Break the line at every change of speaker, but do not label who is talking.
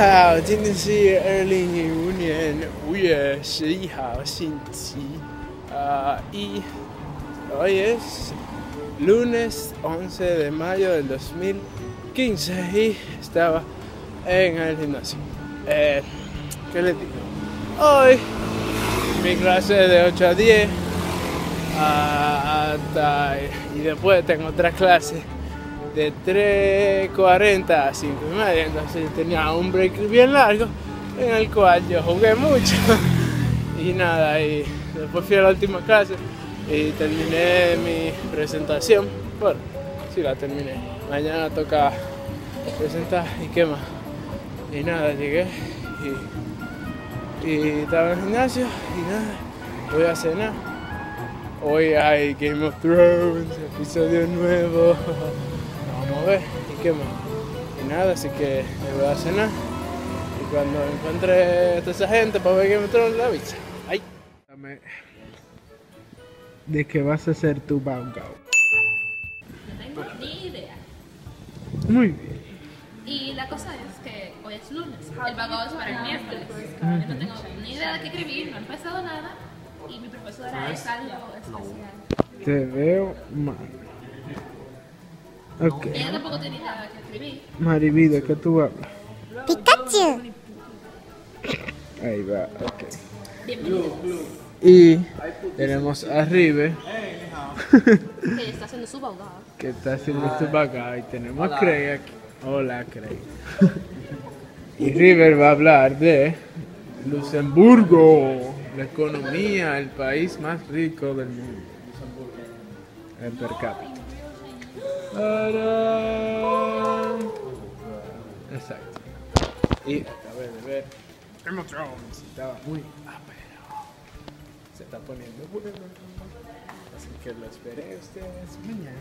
好，今天是二零一五年五月十一号，星期啊一，hoy es lunes 11 de mayo del 2015 y estaba en el gimnasio. Eh, ¿Qué les digo? Hoy mi clase de 8 a 10 ah, hasta, y después tengo otra clase de 3.40 a 5 y media, entonces tenía un break bien largo en el cual yo jugué mucho. Y nada, y después fui a la última clase y terminé mi presentación, bueno, sí la terminé, mañana toca presentar. Y qué más, y nada, llegué y, y estaba en el gimnasio y nada, voy a cenar. Hoy hay Game of Thrones, episodio nuevo. ¿y qué más? Y nada, así que me voy a cenar. Y cuando encuentre a toda esa gente para ver Game of Thrones, la avisa. ¡Ay! ¿De qué vas a hacer tu Bao
No tengo ni idea.
Muy bien.
Y la cosa es que hoy es lunes, el bagado es para el miércoles. Yo no tengo ni idea de qué escribir, no he empezado nada. Y mi profesora es algo especial.
Te veo mal. Ok.
Ella tampoco tiene nada que escribir.
Mariví, ¿de qué tú hablas?
Pikachu.
Ahí va, ok.
Bienvenido.
Y tenemos a River,
Que está haciendo su bagado.
que está haciendo su. Y tenemos a Craig aquí. Hola, Craig. Y River va a hablar de Luxemburgo, la economía, el país más rico del mundo. En per cápita. ¡Tarán! Exacto. Y acabé de ver Game of Thrones. Estaba muy ápero. Se está poniendo bueno. Así que lo esperé ustedes mañana.